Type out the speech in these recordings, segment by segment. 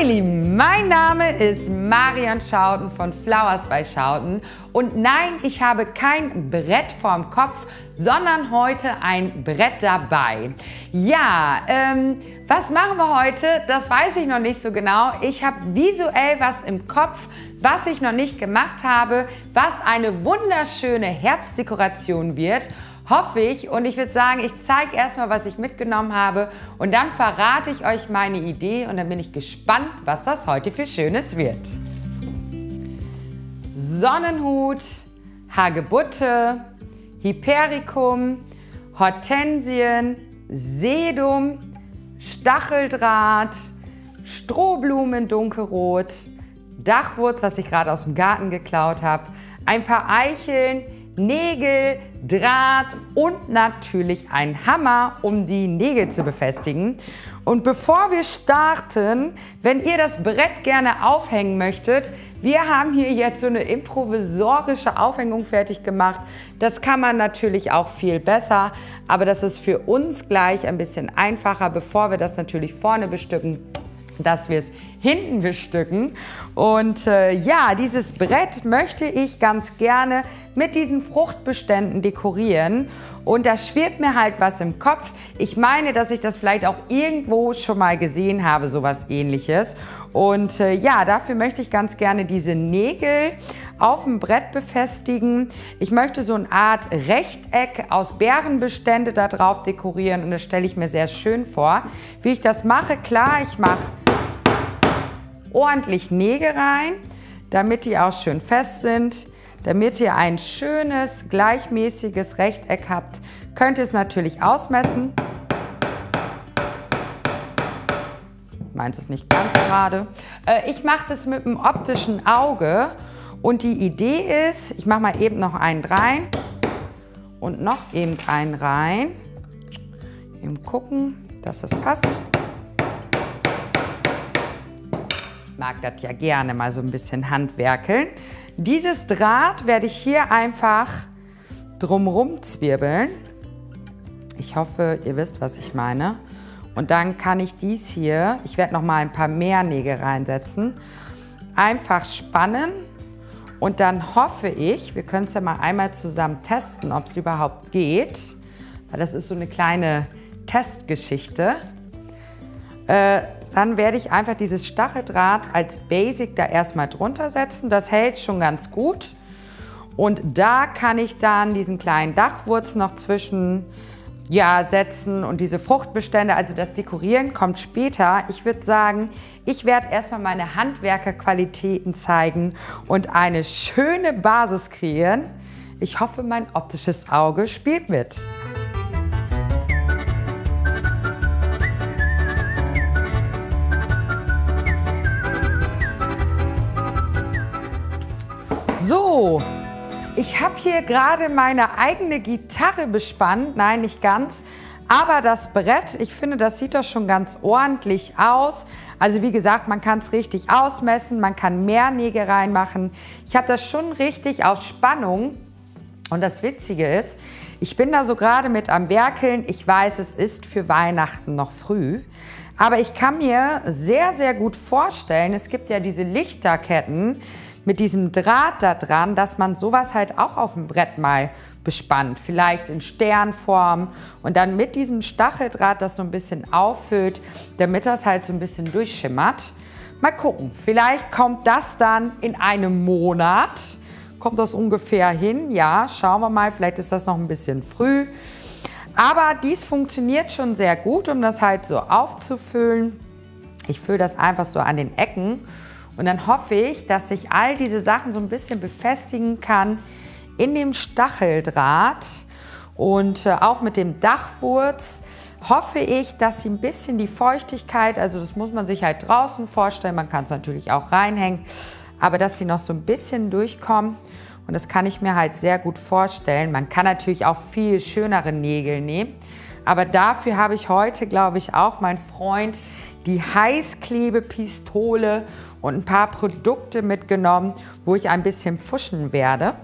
ihr Lieben, mein Name ist Marion Schauten von Flowers by Schauten und nein, ich habe kein Brett vorm Kopf, sondern heute ein Brett dabei. Ja, ähm, was machen wir heute? Das weiß ich noch nicht so genau. Ich habe visuell was im Kopf, was ich noch nicht gemacht habe, was eine wunderschöne Herbstdekoration wird hoffe ich. Und ich würde sagen, ich zeige erstmal, was ich mitgenommen habe und dann verrate ich euch meine Idee und dann bin ich gespannt, was das heute für Schönes wird. Sonnenhut, Hagebutte, Hypericum, Hortensien, Sedum, Stacheldraht, Strohblumen dunkelrot, Dachwurz, was ich gerade aus dem Garten geklaut habe, ein paar Eicheln, Nägel, Draht und natürlich ein Hammer, um die Nägel zu befestigen. Und bevor wir starten, wenn ihr das Brett gerne aufhängen möchtet, wir haben hier jetzt so eine improvisorische Aufhängung fertig gemacht. Das kann man natürlich auch viel besser, aber das ist für uns gleich ein bisschen einfacher, bevor wir das natürlich vorne bestücken dass wir es hinten bestücken. Und äh, ja, dieses Brett möchte ich ganz gerne mit diesen Fruchtbeständen dekorieren. Und da schwirrt mir halt was im Kopf. Ich meine, dass ich das vielleicht auch irgendwo schon mal gesehen habe, sowas ähnliches. Und äh, ja, dafür möchte ich ganz gerne diese Nägel auf dem Brett befestigen. Ich möchte so eine Art Rechteck aus Bärenbestände da drauf dekorieren und das stelle ich mir sehr schön vor. Wie ich das mache, klar, ich mache ordentlich Nägel rein, damit die auch schön fest sind. Damit ihr ein schönes, gleichmäßiges Rechteck habt, könnt ihr es natürlich ausmessen. Meins ist nicht ganz gerade. Äh, ich mache das mit dem optischen Auge und die Idee ist, ich mache mal eben noch einen rein und noch eben einen rein. Eben gucken, dass das passt. Mag das ja gerne mal so ein bisschen handwerkeln. Dieses Draht werde ich hier einfach drumrum zwirbeln. Ich hoffe, ihr wisst, was ich meine. Und dann kann ich dies hier, ich werde noch mal ein paar mehr Nägel reinsetzen, einfach spannen. Und dann hoffe ich, wir können es ja mal einmal zusammen testen, ob es überhaupt geht. Weil das ist so eine kleine Testgeschichte. Äh, dann werde ich einfach dieses Stacheldraht als Basic da erstmal drunter setzen. Das hält schon ganz gut. Und da kann ich dann diesen kleinen Dachwurz noch zwischen ja, setzen und diese Fruchtbestände, also das Dekorieren kommt später. Ich würde sagen, ich werde erstmal meine Handwerkerqualitäten zeigen und eine schöne Basis kreieren. Ich hoffe, mein optisches Auge spielt mit. So, ich habe hier gerade meine eigene Gitarre bespannt. Nein, nicht ganz. Aber das Brett, ich finde, das sieht doch schon ganz ordentlich aus. Also wie gesagt, man kann es richtig ausmessen, man kann mehr Nägel reinmachen. Ich habe das schon richtig auf Spannung. Und das Witzige ist, ich bin da so gerade mit am Werkeln. Ich weiß, es ist für Weihnachten noch früh. Aber ich kann mir sehr, sehr gut vorstellen, es gibt ja diese Lichterketten, mit diesem Draht da dran, dass man sowas halt auch auf dem Brett mal bespannt. Vielleicht in Sternform und dann mit diesem Stacheldraht das so ein bisschen auffüllt, damit das halt so ein bisschen durchschimmert. Mal gucken, vielleicht kommt das dann in einem Monat. Kommt das ungefähr hin? Ja, schauen wir mal. Vielleicht ist das noch ein bisschen früh. Aber dies funktioniert schon sehr gut, um das halt so aufzufüllen. Ich fülle das einfach so an den Ecken und dann hoffe ich, dass sich all diese Sachen so ein bisschen befestigen kann in dem Stacheldraht und äh, auch mit dem Dachwurz. Hoffe ich, dass sie ein bisschen die Feuchtigkeit, also das muss man sich halt draußen vorstellen, man kann es natürlich auch reinhängen, aber dass sie noch so ein bisschen durchkommen. Und das kann ich mir halt sehr gut vorstellen. Man kann natürlich auch viel schönere Nägel nehmen, aber dafür habe ich heute, glaube ich, auch mein Freund die Heißklebepistole und ein paar Produkte mitgenommen, wo ich ein bisschen pfuschen werde.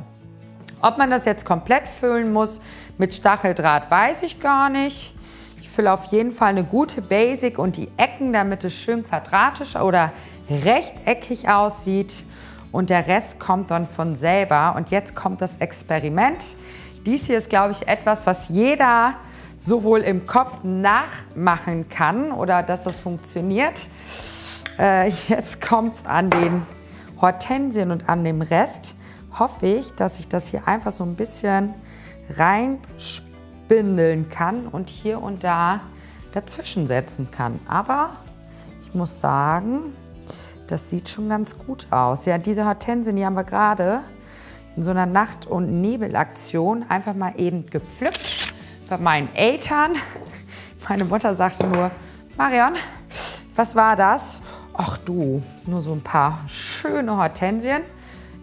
Ob man das jetzt komplett füllen muss mit Stacheldraht, weiß ich gar nicht. Ich will auf jeden Fall eine gute Basic und die Ecken, damit es schön quadratisch oder rechteckig aussieht. Und der Rest kommt dann von selber. Und jetzt kommt das Experiment. Dies hier ist, glaube ich, etwas, was jeder sowohl im Kopf nachmachen kann oder dass das funktioniert. Äh, jetzt kommt es an den Hortensien und an dem Rest. Hoffe ich, dass ich das hier einfach so ein bisschen reinspindeln kann und hier und da dazwischen setzen kann. Aber ich muss sagen, das sieht schon ganz gut aus. Ja, diese Hortensien, die haben wir gerade in so einer Nacht- und Nebelaktion einfach mal eben gepflückt bei meinen Eltern. Meine Mutter sagte nur, Marion, was war das? Ach du, nur so ein paar schöne Hortensien.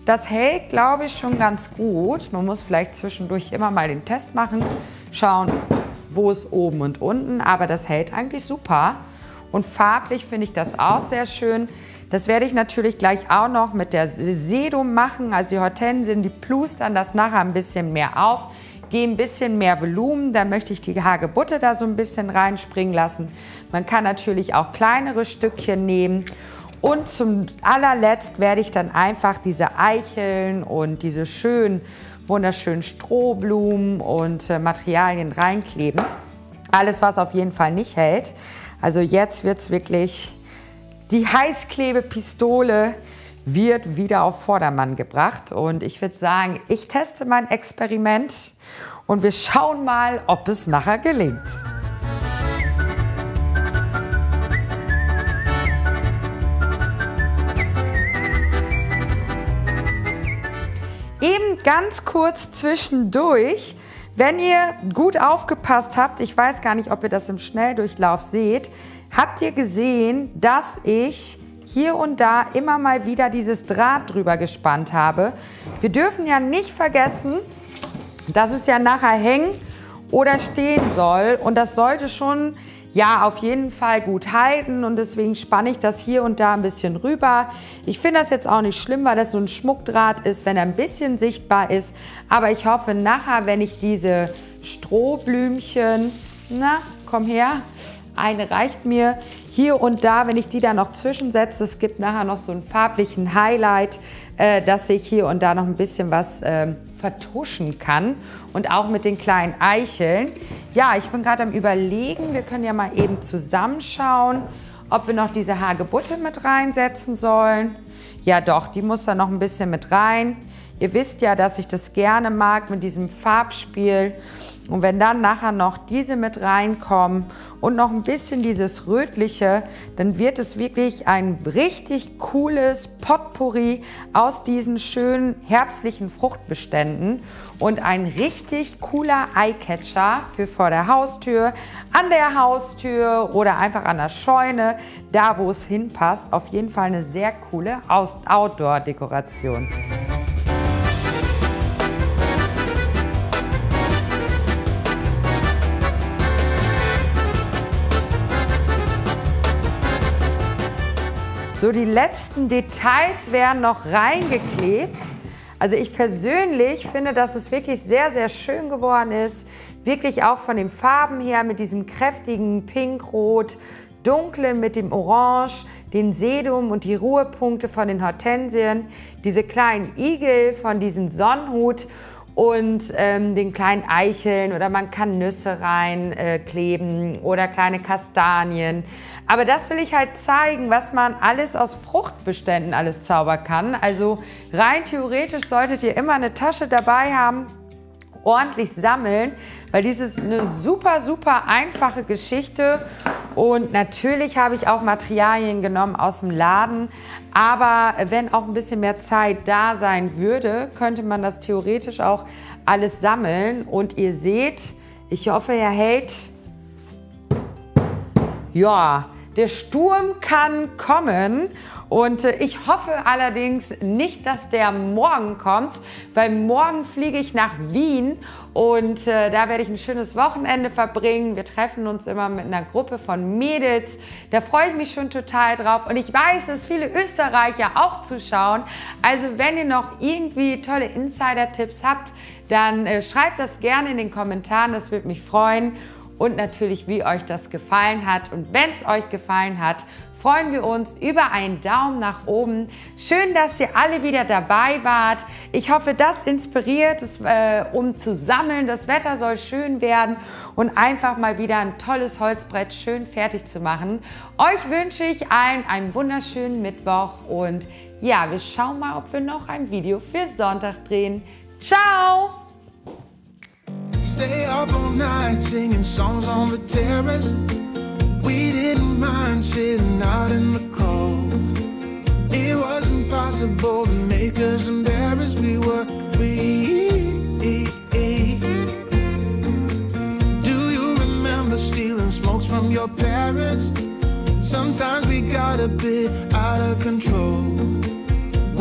Das hält, glaube ich, schon ganz gut. Man muss vielleicht zwischendurch immer mal den Test machen, schauen, wo ist oben und unten. Aber das hält eigentlich super. Und farblich finde ich das auch sehr schön. Das werde ich natürlich gleich auch noch mit der Sedum machen. Also die Hortensien, die plustern das nachher ein bisschen mehr auf gehe ein bisschen mehr Volumen, da möchte ich die Hagebutte da so ein bisschen reinspringen lassen. Man kann natürlich auch kleinere Stückchen nehmen. Und zum allerletzt werde ich dann einfach diese Eicheln und diese schönen, wunderschönen Strohblumen und äh, Materialien reinkleben. Alles, was auf jeden Fall nicht hält. Also jetzt wird es wirklich die Heißklebepistole wird wieder auf Vordermann gebracht. Und ich würde sagen, ich teste mein Experiment und wir schauen mal, ob es nachher gelingt. Eben ganz kurz zwischendurch, wenn ihr gut aufgepasst habt, ich weiß gar nicht, ob ihr das im Schnelldurchlauf seht, habt ihr gesehen, dass ich hier und da immer mal wieder dieses Draht drüber gespannt habe. Wir dürfen ja nicht vergessen, dass es ja nachher hängen oder stehen soll und das sollte schon ja, auf jeden Fall gut halten und deswegen spanne ich das hier und da ein bisschen rüber. Ich finde das jetzt auch nicht schlimm, weil das so ein Schmuckdraht ist, wenn er ein bisschen sichtbar ist. Aber ich hoffe nachher, wenn ich diese Strohblümchen, na, komm her, eine reicht mir. Hier und da, wenn ich die da noch zwischensetze, es gibt nachher noch so einen farblichen Highlight, äh, dass ich hier und da noch ein bisschen was äh, vertuschen kann. Und auch mit den kleinen Eicheln. Ja, ich bin gerade am überlegen, wir können ja mal eben zusammenschauen, ob wir noch diese Hagebutte mit reinsetzen sollen. Ja doch, die muss da noch ein bisschen mit rein. Ihr wisst ja, dass ich das gerne mag mit diesem Farbspiel. Und wenn dann nachher noch diese mit reinkommen und noch ein bisschen dieses Rötliche, dann wird es wirklich ein richtig cooles Potpourri aus diesen schönen herbstlichen Fruchtbeständen und ein richtig cooler Eyecatcher für vor der Haustür, an der Haustür oder einfach an der Scheune, da wo es hinpasst. Auf jeden Fall eine sehr coole Outdoor-Dekoration. So, die letzten Details werden noch reingeklebt. Also ich persönlich finde, dass es wirklich sehr, sehr schön geworden ist. Wirklich auch von den Farben her mit diesem kräftigen Pink-Rot, dunklen mit dem Orange, den Sedum und die Ruhepunkte von den Hortensien, diese kleinen Igel von diesem Sonnenhut und ähm, den kleinen Eicheln oder man kann Nüsse reinkleben äh, oder kleine Kastanien. Aber das will ich halt zeigen, was man alles aus Fruchtbeständen alles zaubern kann. Also rein theoretisch solltet ihr immer eine Tasche dabei haben, ordentlich sammeln, weil dies ist eine super, super einfache Geschichte. Und natürlich habe ich auch Materialien genommen aus dem Laden. Aber wenn auch ein bisschen mehr Zeit da sein würde, könnte man das theoretisch auch alles sammeln. Und ihr seht, ich hoffe, er hält. Ja, der Sturm kann kommen und äh, ich hoffe allerdings nicht, dass der morgen kommt, weil morgen fliege ich nach Wien und äh, da werde ich ein schönes Wochenende verbringen. Wir treffen uns immer mit einer Gruppe von Mädels. Da freue ich mich schon total drauf. Und ich weiß, dass viele Österreicher auch zuschauen. Also wenn ihr noch irgendwie tolle Insider-Tipps habt, dann äh, schreibt das gerne in den Kommentaren. Das würde mich freuen. Und natürlich, wie euch das gefallen hat. Und wenn es euch gefallen hat, freuen wir uns über einen Daumen nach oben. Schön, dass ihr alle wieder dabei wart. Ich hoffe, das inspiriert, es, äh, um zu sammeln. Das Wetter soll schön werden und einfach mal wieder ein tolles Holzbrett schön fertig zu machen. Euch wünsche ich allen einen wunderschönen Mittwoch und ja, wir schauen mal, ob wir noch ein Video für Sonntag drehen. Ciao! Stay up all night singing songs on the terrace. We didn't mind sitting out in the cold. It was impossible to make us embarrassed. We were free. Do you remember stealing smokes from your parents? Sometimes we got a bit out of control.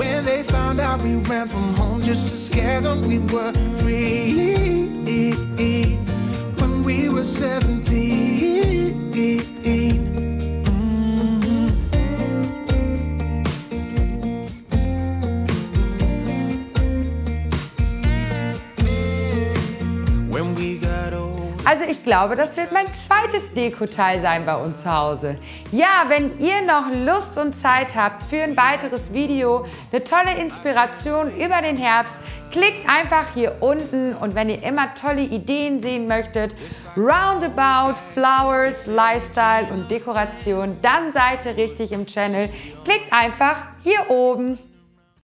When they found out we ran from home just to scare them, we were free. When we were 17. Also ich glaube, das wird mein zweites Dekoteil sein bei uns zu Hause. Ja, wenn ihr noch Lust und Zeit habt für ein weiteres Video, eine tolle Inspiration über den Herbst, klickt einfach hier unten und wenn ihr immer tolle Ideen sehen möchtet, Roundabout, Flowers, Lifestyle und Dekoration, dann seid ihr richtig im Channel. Klickt einfach hier oben.